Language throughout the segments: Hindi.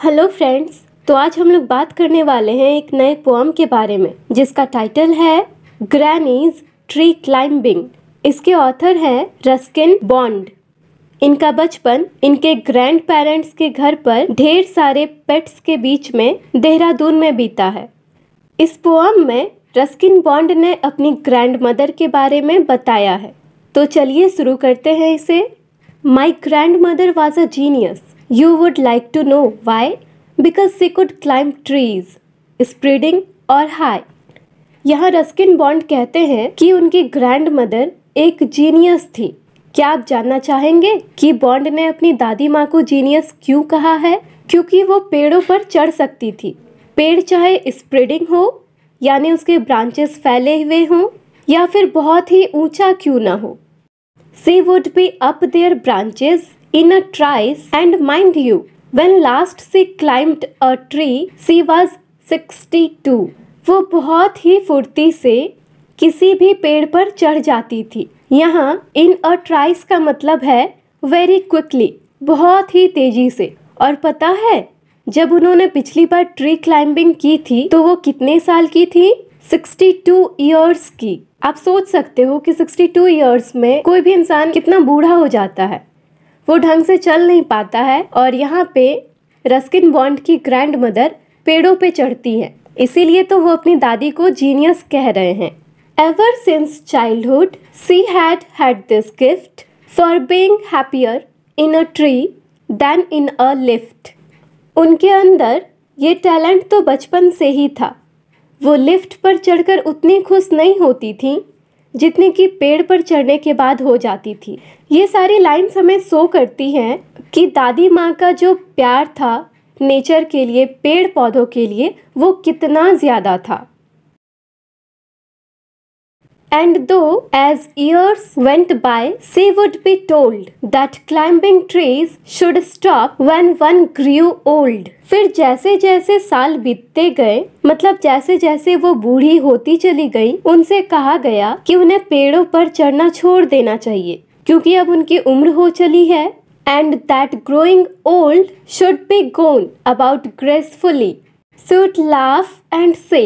हेलो फ्रेंड्स तो आज हम लोग बात करने वाले हैं एक नए पोअम के बारे में, जिसका टाइटल है ग्रैनीज ट्री क्लाइंबिंग इसके ऑथर है रस्किन बॉन्ड इनका बचपन इनके ग्रैंड पेरेंट्स के घर पर ढेर सारे पेट्स के बीच में देहरादून में बीता है। इस पोअम में रस्किन बॉन्ड ने अपनी ग्रैंड मदर के बारे में बताया है। तो चलिए शुरू करते हैं इसे। My grand mother was a genius You would like to know why? Because she could climb trees, spreading और high. यहाँ रस्किन बॉन्ड कहते हैं कि उनकी ग्रैंड मदर एक जीनियस थी क्या आप जानना चाहेंगे कि बॉन्ड ने अपनी दादी माँ को जीनियस क्यों कहा है क्योंकि वो पेड़ों पर चढ़ सकती थी पेड़ चाहे स्प्रेडिंग हो यानी उसके ब्रांचेस फैले हुए हों या फिर बहुत ही ऊँचा क्यों ना हो she would be up their branches in a trice and mind you, when last she climbed a tree, she was 62 वो बहुत ही फुर्ती से किसी भी पेड़ पर चढ़ जाती थी। यहाँ इन अ ट्राइस का मतलब है वेरी क्विकली बहुत ही तेज़ी से। और पता है, जब उन्होंने पिछली बार ट्री क्लाइंबिंग की थी तो वो कितने साल की थी? 62 इयर्स की। आप सोच सकते हो कि 62 इयर्स में कोई भी इंसान कितना बूढ़ा हो जाता है। वो ढंग से चल नहीं पाता है और यहाँ पे रस्किन बॉन्ड की ग्रैंड मदर पेड़ों पे चढ़ती है। इसीलिए तो वो अपनी दादी को जीनियस कह रहे हैं। Ever since childhood she had had this gift for being happier in a tree than in a lift उनके अंदर ये टैलेंट तो बचपन से ही था। वो लिफ्ट पर चढ़कर उतनी खुश नहीं होती थी जितनी की पेड़ पर चढ़ने के बाद हो जाती थी। ये सारी लाइन्स हमें सो करती हैं कि दादी माँ का जो प्यार था, नेचर के लिए पेड़ पौधों के लिए, वो कितना ज़्यादा था। And though as years went by, she would be told that climbing trees should stop when one grew old. फिर जैसे जैसे साल बीतते गए मतलब जैसे जैसे वो बूढ़ी होती चली गई उनसे कहा गया कि उन्हें पेड़ों पर चढ़ना छोड़ देना चाहिए क्योंकि अब उनकी उम्र हो चली है and that growing old should be gone about gracefully should laugh and say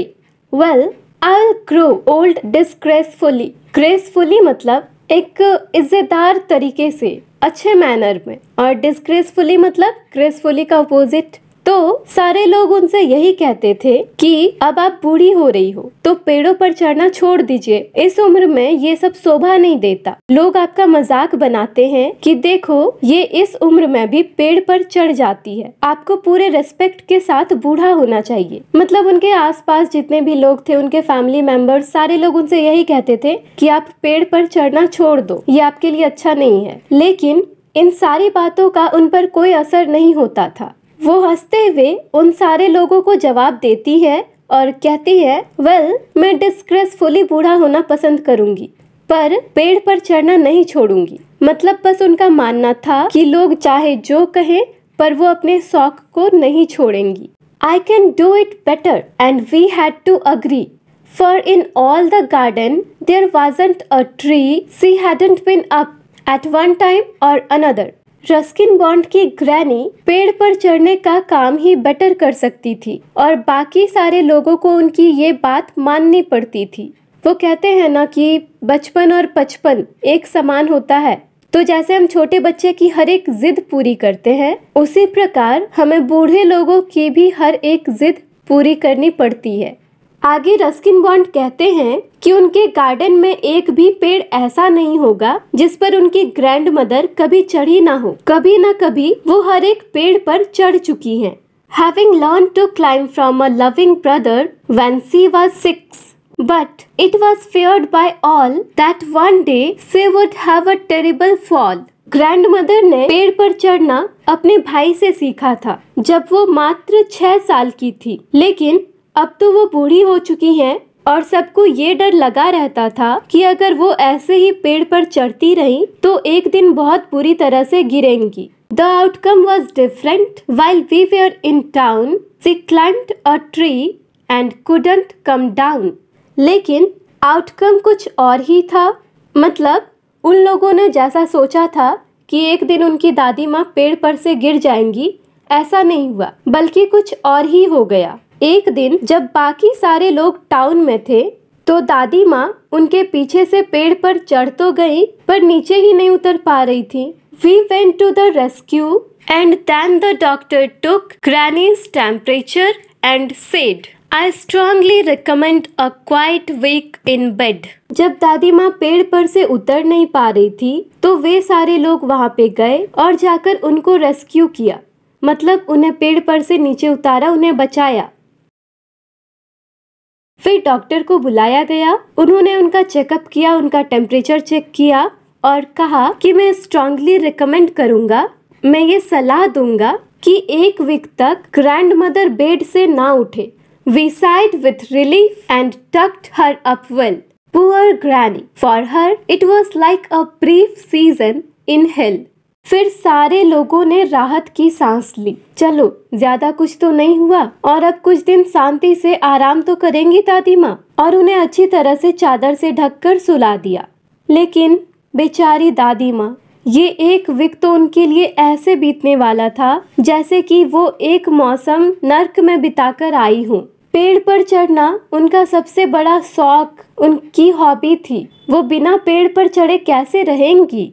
well I grow old disgracefully gracefully मतलब एक इज्जतदार तरीके से, अच्छे मैनर में। और डिस्क्रेसफुली मतलब ग्रेसफुली का अपोजिट तो सारे लोग उनसे यही कहते थे कि अब आप बूढ़ी हो रही हो तो पेड़ों पर चढ़ना छोड़ दीजिए। इस उम्र में ये सब शोभा नहीं देता। लोग आपका मज़ाक बनाते हैं कि देखो, ये इस उम्र में भी पेड़ पर चढ़ जाती है। आपको पूरे रेस्पेक्ट के साथ बूढ़ा होना चाहिए। मतलब उनके आसपास जितने भी लोग थे, उनके फैमिली मेंबर्स सारे लोग उनसे यही कहते थे कि आप पेड़ पर चढ़ना छोड़ दो। ये आपके लिए अच्छा नहीं है। लेकिन इन सारी बातों का उन पर कोई असर नहीं होता था। वो हँसते हुए उन सारे लोगों को जवाब देती है और कहती है वेल well, मैं डिस्ग्रेसफुली बूढ़ा होना पसंद करूँगी पर पेड़ पर चढ़ना नहीं छोड़ूँगी। मतलब बस उनका मानना था कि लोग चाहे जो कहें पर वो अपने शौक को नहीं छोड़ेंगी। I can do it better and we had to agree for in all the garden there wasn't a tree she hadn't been up at one time or another Ruskin Bond की ग्रैनी पेड़ पर चढ़ने का काम ही बेटर कर सकती थी और बाकी सारे लोगों को उनकी ये बात माननी पड़ती थी। वो कहते हैं ना कि बचपन और पचपन एक समान होता है। तो जैसे हम छोटे बच्चे की हर एक जिद पूरी करते हैं, उसी प्रकार हमें बूढ़े लोगों की भी हर एक जिद पूरी करनी पड़ती है। आगे रस्किन बॉन्ड कहते हैं कि उनके गार्डन में एक भी पेड़ ऐसा नहीं होगा जिस पर उनकी ग्रैंड मदर कभी चढ़ी ना हो कभी न कभी वो हर एक पेड़ पर चढ़ चुकी हैं। Having learned to climb from a loving brother when she was six, but it was feared by all that one day she would have terrible fall. Grand mother ने पेड़ पर चढ़ना अपने भाई से सीखा था जब वो मात्र छह साल की थी लेकिन अब तो वो बूढ़ी हो चुकी हैं और सबको ये डर लगा रहता था कि अगर वो ऐसे ही पेड़ पर चढ़ती रही तो एक दिन बहुत बुरी तरह से गिरेंगी। The outcome was different while we were in town she climbed a tree and couldn't come down लेकिन आउटकम कुछ और ही था। मतलब उन लोगों ने जैसा सोचा था कि एक दिन उनकी दादी माँ पेड़ पर से गिर जाएँगी, ऐसा नहीं हुआ, बल्कि कुछ और ही हो गया। एक दिन जब बाकी सारे लोग टाउन में थे तो दादी माँ उनके पीछे से पेड़ पर चढ़ तो गई, पर नीचे ही नहीं उतर पा रही थी। We went to the rescue and then the doctor took granny's temperature and said I strongly recommend a quiet week in bed जब दादी माँ पेड़ पर से उतर नहीं पा रही थी तो वे सारे लोग वहाँ पे गए और जाकर उनको रेस्क्यू किया। मतलब उन्हें पेड़ पर से नीचे उतारा, उन्हें बचाया। फिर डॉक्टर को बुलाया गया। उन्होंने उनका चेकअप किया, उनका टेम्परेचर चेक किया और कहा कि मैं स्ट्रांगली रिकमेंड करूँगा। मैं ये सलाह दूँगा कि एक वीक तक ग्रैंड मदर बेड से ना उठे। We sighed with relief and tucked her up well poor granny for her it was like a brief season in health फिर सारे लोगों ने राहत की सांस ली। चलो, ज़्यादा कुछ तो नहीं हुआ, और अब कुछ दिन शांति से आराम तो करेंगी दादी माँ, और उन्हें अच्छी तरह से चादर से ढककर सुला दिया। लेकिन, बेचारी दादी माँ, ये एक विक तो उनके लिए ऐसे बीतने वाला था, जैसे कि वो एक मौसम नर्क में बिताकर आई हूँ। पेड़ पर चढ़ना उनका सबसे बड़ा शौक उनकी हॉबी थी। वो बिना पेड़ पर चढ़े कैसे रहेंगी?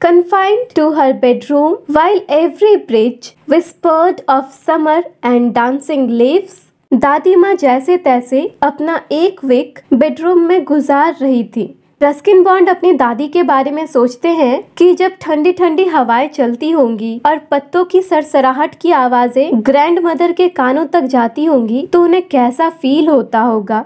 Confined to her bedroom while every bridge whispered of summer and dancing leaves, दादी माँ जैसे तैसे अपना एक वीक बेडरूम में गुजार रही थी। रस्किन बॉन्ड अपनी दादी के बारे में सोचते हैं कि जब ठंडी ठंडी हवाएँ चलती होंगी और पत्तों की सरसराहट की आवाज़ें ग्रैंड मदर के कानों तक जाती होंगी तो उन्हें कैसा फील होता होगा?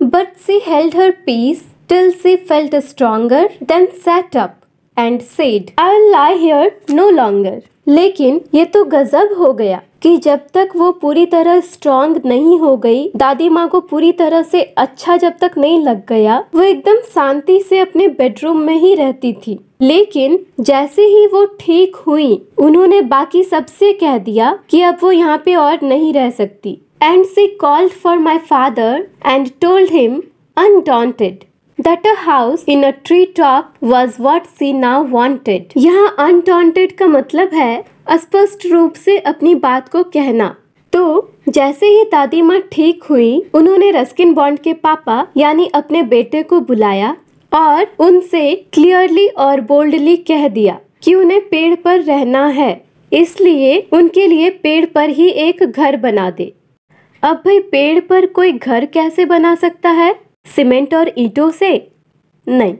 But she held her peace till she felt stronger then sat up and said I lie here no longer लेकिन ये तो गजब हो गया कि जब तक वो पूरी तरह स्ट्रॉन्ग नहीं हो गई, दादी माँ को पूरी तरह से अच्छा जब तक नहीं लग गया, वो एकदम शांति से अपने बेडरूम में ही रहती थी। लेकिन जैसे ही वो ठीक हुई, उन्होंने बाकी सबसे कह दिया कि अब वो यहाँ पे और नहीं रह सकती। And she called for my father and told him undaunted that a house in a tree top was what she now wanted. यहाँ undaunted का मतलब है स्पष्ट रूप से अपनी बात को कहना। तो जैसे ही दादी माँ ठीक हुई, उन्होंने रस्किन बॉन्ड के पापा यानी अपने बेटे को बुलाया और उनसे क्लियरली और बोल्डली कह दिया कि उन्हें पेड़ पर रहना है, इसलिए उनके लिए पेड़ पर ही एक घर बना दे। अब भाई पेड़ पर कोई घर कैसे बना सकता है? सीमेंट और ईंटों से नहीं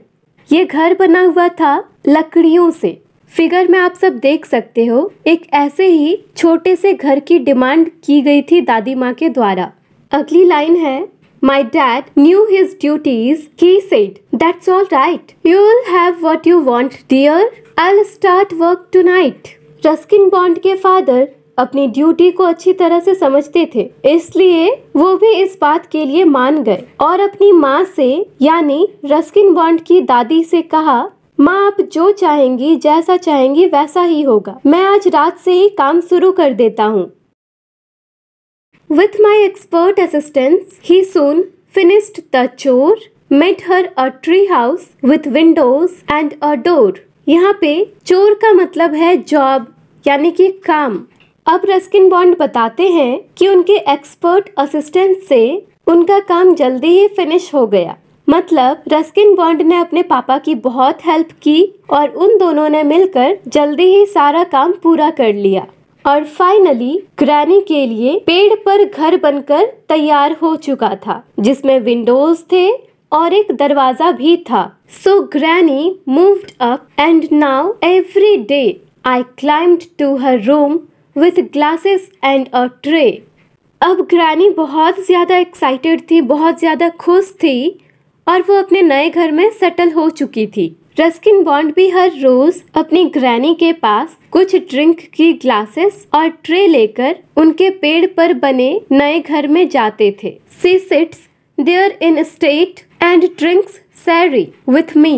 ये घर बना हुआ था लकड़ियों से फिगर में आप सब देख सकते हो एक ऐसे ही छोटे से घर की डिमांड की गई थी दादी माँ के द्वारा अगली लाइन है My dad knew his duties. He said, That's all right. You'll have what you want, dear. I'll start work tonight. Ruskin Bond के फादर अपनी ड्यूटी को अच्छी तरह से समझते थे, इसलिए वो भी इस बात के लिए मान गए। और अपनी माँ से, यानी रस्किन बॉन्ड की दादी से कहा, माँ, आप जो चाहेंगी, जैसा चाहेंगी, वैसा ही होगा। मैं आज रात से ही काम शुरू कर देता हूँ। With my expert assistance he soon finished the chore made her a tree house with windows and a door यहाँ पे चोर का मतलब है जॉब यानी कि काम। अब रस्किन बॉन्ड बताते हैं कि उनके एक्सपर्ट असिस्टेंट से उनका काम जल्दी ही फिनिश हो गया। मतलब रस्किन बॉन्ड ने अपने पापा की बहुत हेल्प की और उन दोनों ने मिलकर जल्दी ही सारा काम पूरा कर लिया। और फाइनली, ग्रैनी के लिए पेड़ पर घर बनकर तैयार हो चुका था, जिसमें विंडोज़ थे और एक दरवाज़ा भी था। So granny moved up and now every day I climbed to her room with glasses and a tray अब ग्रैनी बहुत ज़्यादा एक्साइटेड थी, बहुत ज़्यादा खुश थी और वो अपने नए घर में सेटल हो चुकी थी। रस्किन बॉन्ड भी हर रोज अपनी ग्रैनी के पास कुछ ड्रिंक की ग्लासेस और ट्रे लेकर उनके पेड़ पर बने नए घर में जाते थे। She sits there in state and drinks sherry with me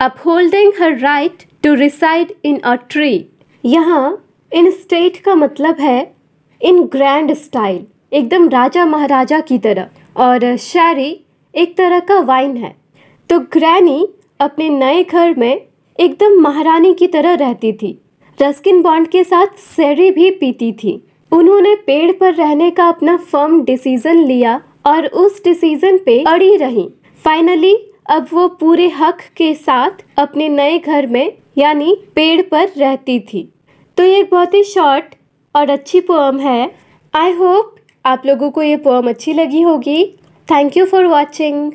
upholding her right to reside in a tree यहाँ इन स्टेट का मतलब है इन ग्रैंड स्टाइल एकदम राजा महाराजा की तरह। और शैरी एक तरह का वाइन है। तो ग्रैनी अपने नए घर में एकदम महारानी की तरह रहती थी। रस्किन बॉन्ड के साथ सेरी भी पीती थी। उन्होंने पेड़ पर रहने का अपना फर्म डिसीज़न लिया और उस डिसीज़न पे अड़ी रही। फाइनली अब वो पूरे हक के साथ अपने नए घर में, यानी पेड़ पर रहती थी। तो ये एक बहुत ही शॉर्ट और अच्छी पोम है। आई होप आप लोगों को ये पोम अच्छी लगी होगी। Thank you for watching